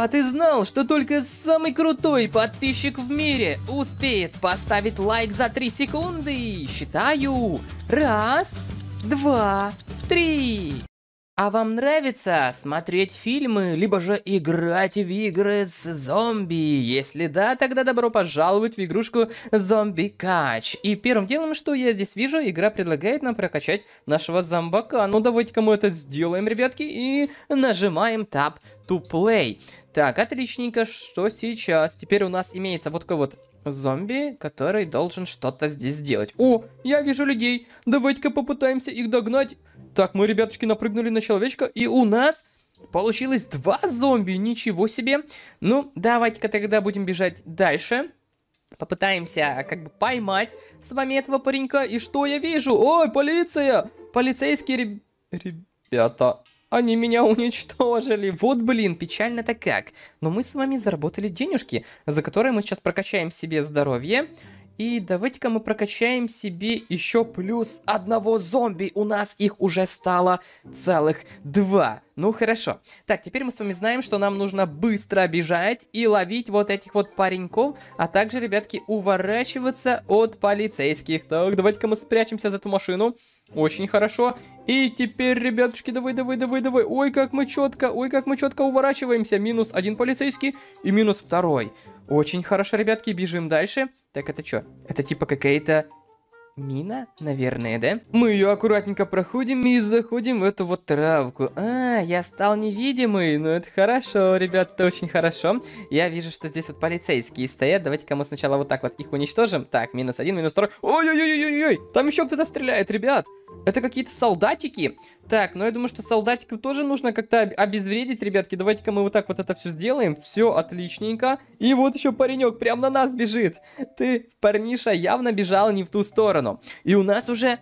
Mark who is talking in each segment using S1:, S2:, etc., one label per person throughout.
S1: А ты знал, что только самый крутой подписчик в мире успеет поставить лайк за 3 секунды? Считаю. Раз, два, три. А вам нравится смотреть фильмы, либо же играть в игры с зомби? Если да, тогда добро пожаловать в игрушку Зомби Кач. И первым делом, что я здесь вижу, игра предлагает нам прокачать нашего зомбака. Ну давайте-ка мы это сделаем, ребятки, и нажимаем Tab to Play. Так, отличненько, что сейчас? Теперь у нас имеется вот такой вот зомби, который должен что-то здесь сделать. О, я вижу людей. Давайте-ка попытаемся их догнать. Так, мы, ребятушки, напрыгнули на человечка, и у нас получилось два зомби. Ничего себе. Ну, давайте-ка тогда будем бежать дальше. Попытаемся как бы поймать с вами этого паренька. И что я вижу? Ой, полиция! Полицейские реб... ребята. Они меня уничтожили. Вот, блин, печально-то как. Но мы с вами заработали денежки, за которые мы сейчас прокачаем себе здоровье. И давайте-ка мы прокачаем себе еще плюс одного зомби. У нас их уже стало целых два. Ну, хорошо. Так, теперь мы с вами знаем, что нам нужно быстро бежать и ловить вот этих вот пареньков, а также, ребятки, уворачиваться от полицейских. Так, давайте-ка мы спрячемся за эту машину. Очень хорошо. И теперь, ребятушки, давай, давай, давай, давай. Ой, как мы четко, ой, как мы четко уворачиваемся. Минус один полицейский и минус второй. Очень хорошо, ребятки, бежим дальше. Так, это что? Это типа какая-то мина, наверное, да? Мы ее аккуратненько проходим и заходим в эту вот травку. А, я стал невидимый. Ну, это хорошо, ребят, это очень хорошо. Я вижу, что здесь вот полицейские стоят. Давайте-ка мы сначала вот так вот их уничтожим. Так, минус один, минус второй. Ой-ой-ой-ой-ой! Там еще кто-то стреляет, ребят. Это какие-то солдатики. Так, ну я думаю, что солдатиков тоже нужно как-то обезвредить, ребятки. Давайте-ка мы вот так вот это все сделаем. Все отличненько. И вот еще паренек прям на нас бежит. Ты, парниша, явно бежал не в ту сторону. И у нас уже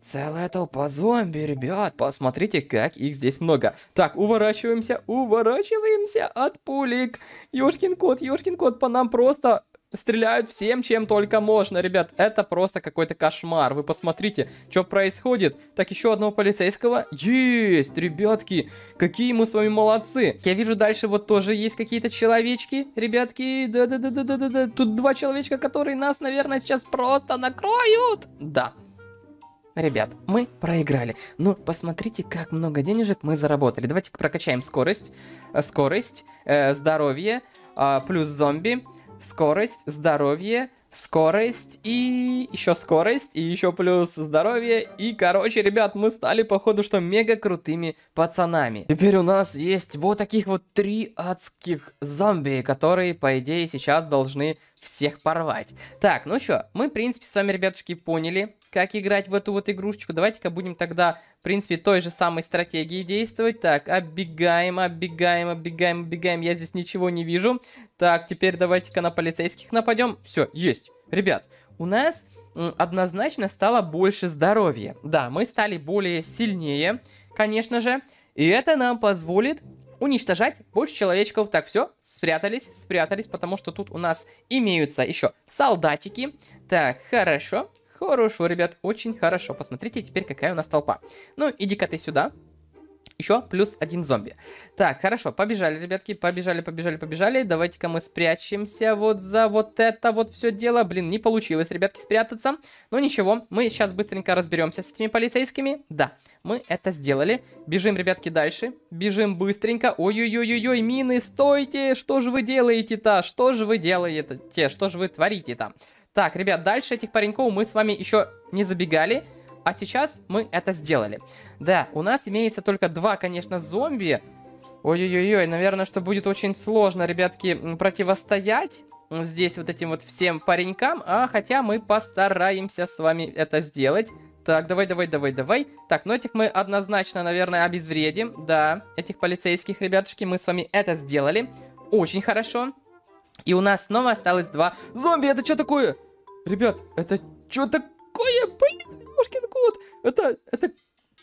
S1: Целая толпа зомби, ребят, посмотрите, как их здесь много. Так, уворачиваемся, уворачиваемся от пулик. Ёшкин кот, ёшкин кот, по нам просто стреляют всем, чем только можно, ребят. Это просто какой-то кошмар. Вы посмотрите, что происходит. Так, еще одного полицейского. Есть, ребятки. Какие мы с вами молодцы. Я вижу дальше вот тоже есть какие-то человечки, ребятки. Да-да-да-да-да-да. Тут два человечка, которые нас, наверное, сейчас просто накроют. Да. Ребят, мы проиграли. Ну, посмотрите, как много денежек мы заработали. Давайте прокачаем скорость, э, скорость, э, здоровье, э, плюс зомби скорость, здоровье, скорость и еще скорость, и еще плюс здоровье. И, короче, ребят, мы стали, походу, что мега крутыми пацанами. Теперь у нас есть вот таких вот три адских зомби, которые, по идее, сейчас должны всех порвать. Так, ну что, мы, в принципе, с вами, ребятушки, поняли, как играть в эту вот игрушечку. Давайте-ка будем тогда, в принципе, той же самой стратегией действовать. Так, оббегаем, оббегаем, оббегаем, оббегаем. Я здесь ничего не вижу. Так, теперь давайте-ка на полицейских нападем. Все, есть. Ребят, у нас однозначно стало больше здоровья. Да, мы стали более сильнее, конечно же. И это нам позволит уничтожать больше человечков. Так, все, спрятались, спрятались, потому что тут у нас имеются еще солдатики. Так, хорошо, хорошо, ребят, очень хорошо. Посмотрите теперь, какая у нас толпа. Ну, иди-ка ты сюда. Еще плюс один зомби. Так, хорошо, побежали, ребятки, побежали, побежали, побежали. Давайте-ка мы спрячемся вот за вот это вот все дело. Блин, не получилось, ребятки, спрятаться. Но ничего, мы сейчас быстренько разберемся с этими полицейскими. Да, мы это сделали. Бежим, ребятки, дальше. Бежим быстренько. Ой-ой-ой-ой, мины, стойте! Что же вы делаете-то? Что же вы делаете? Что же вы творите-то? Так, ребят, дальше этих пареньков мы с вами еще не забегали. А сейчас мы это сделали. Да, у нас имеется только два, конечно, зомби. Ой-ой-ой, наверное, что будет очень сложно, ребятки, противостоять здесь вот этим вот всем паренькам. А хотя мы постараемся с вами это сделать. Так, давай, давай, давай, давай. Так, ну этих мы однозначно, наверное, обезвредим. Да, этих полицейских, ребятушки, мы с вами это сделали. Очень хорошо. И у нас снова осталось два зомби. Это что такое? Ребят, это что такое? Блин! Это, это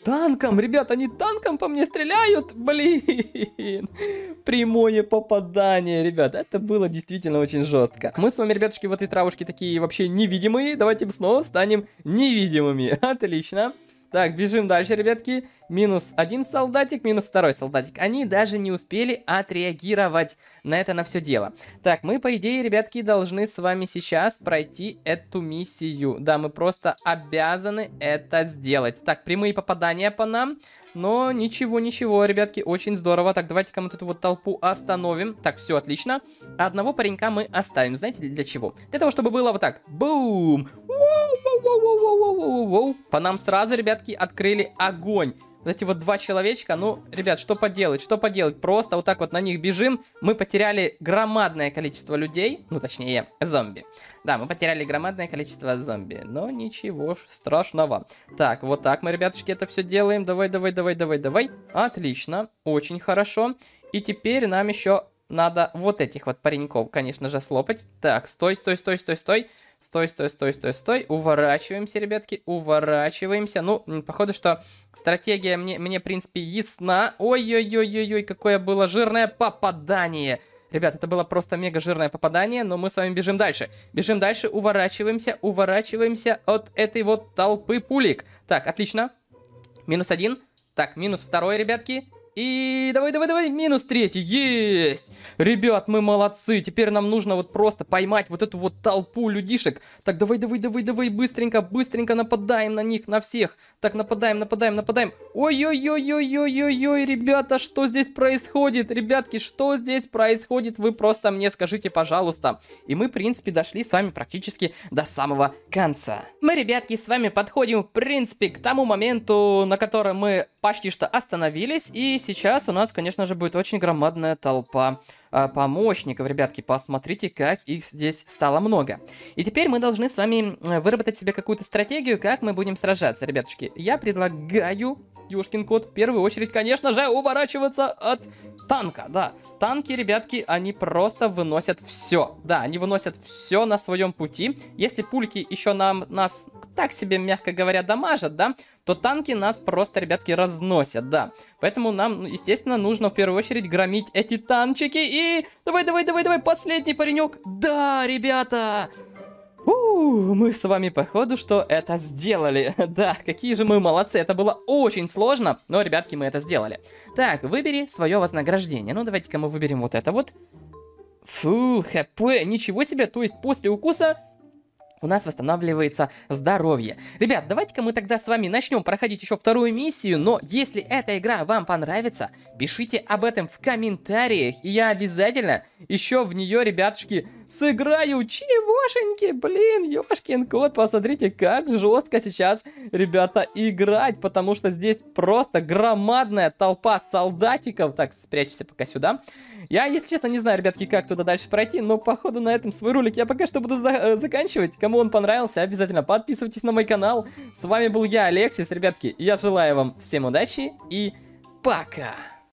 S1: танком, ребят, они танком по мне стреляют, блин. Прямое попадание, ребят, это было действительно очень жестко. Мы с вами, ребятушки, в этой травушке такие вообще невидимые, давайте снова станем невидимыми. Отлично. Так, бежим дальше, ребятки. Минус один солдатик, минус второй солдатик. Они даже не успели отреагировать на это, на все дело. Так, мы, по идее, ребятки, должны с вами сейчас пройти эту миссию. Да, мы просто обязаны это сделать. Так, прямые попадания по нам. Но ничего, ничего, ребятки, очень здорово. Так, давайте-ка мы эту вот толпу остановим. Так, все отлично. Одного паренька мы оставим. Знаете, для чего? Для того, чтобы было вот так. Бум! По нам сразу, ребятки, открыли огонь вот эти вот два человечка, ну, ребят, что поделать, что поделать, просто вот так вот на них бежим, мы потеряли громадное количество людей, ну, точнее, зомби. Да, мы потеряли громадное количество зомби, но ничего страшного. Так, вот так мы, ребятушки, это все делаем, давай, давай, давай, давай, давай. Отлично, очень хорошо. И теперь нам еще надо вот этих вот пареньков, конечно же, слопать. Так, стой, стой, стой, стой, стой. Стой, стой, стой, стой, стой. Уворачиваемся, ребятки, уворачиваемся. Ну, походу, что стратегия мне, мне в принципе, ясна. Ой-ой-ой-ой-ой, какое было жирное попадание. Ребят, это было просто мега жирное попадание, но мы с вами бежим дальше. Бежим дальше, уворачиваемся, уворачиваемся от этой вот толпы пулик. Так, отлично. Минус один. Так, минус второй, ребятки. И давай, давай, давай, минус третий, есть! Ребят, мы молодцы, теперь нам нужно вот просто поймать вот эту вот толпу людишек. Так, давай, давай, давай, давай, быстренько, быстренько нападаем на них, на всех. Так, нападаем, нападаем, нападаем. Ой-ой-ой-ой-ой-ой-ой, ребята, что здесь происходит? Ребятки, что здесь происходит? Вы просто мне скажите, пожалуйста. И мы, в принципе, дошли с вами практически до самого конца. Мы, ребятки, с вами подходим, в принципе, к тому моменту, на котором мы почти что остановились. И сейчас у нас, конечно же, будет очень громадная толпа э, помощников. Ребятки, посмотрите, как их здесь стало много. И теперь мы должны с вами выработать себе какую-то стратегию, как мы будем сражаться, ребятушки. Я предлагаю, Юшкин кот, в первую очередь, конечно же, уворачиваться от танка, да. Танки, ребятки, они просто выносят все. Да, они выносят все на своем пути. Если пульки еще нам, нас так себе, мягко говоря, дамажат, да, то танки нас просто, ребятки, разносят, да. Поэтому нам, ну, естественно, нужно в первую очередь громить эти танчики и... Давай, давай, давай, давай, последний паренек. Да, ребята, у, мы с вами, походу, что это сделали. да, какие же мы молодцы. Это было очень сложно, но, ребятки, мы это сделали. Так, выбери свое вознаграждение. Ну, давайте-ка мы выберем вот это вот. Фу, хп, ничего себе. То есть после укуса у нас восстанавливается здоровье. Ребят, давайте-ка мы тогда с вами начнем проходить еще вторую миссию, но если эта игра вам понравится, пишите об этом в комментариях, и я обязательно еще в нее, ребятушки, сыграю. Чегошеньки, блин, ёшкин кот, посмотрите, как жестко сейчас, ребята, играть, потому что здесь просто громадная толпа солдатиков, так, спрячься пока сюда, я, если честно, не знаю, ребятки, как туда дальше пройти, но походу на этом свой ролик я пока что буду за э, заканчивать. Кому он понравился, обязательно подписывайтесь на мой канал. С вами был я, Алексис, ребятки. Я желаю вам всем удачи и пока!